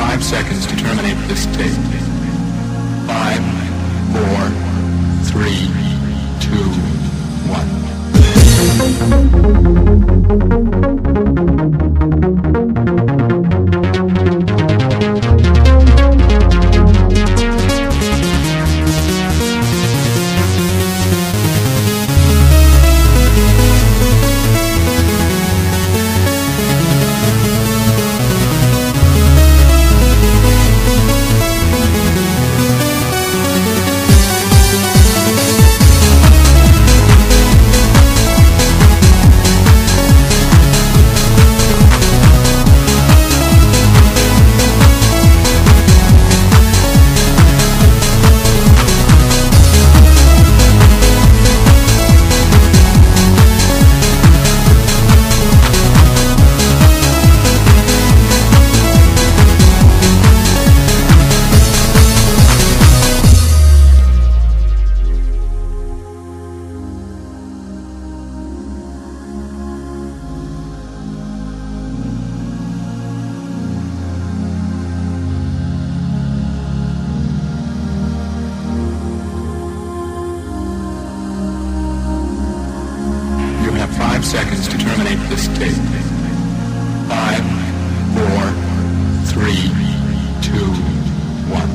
Five seconds to terminate this tape. Five, four, three, two, one. five seconds to terminate this tape. Five, four, three, two, one.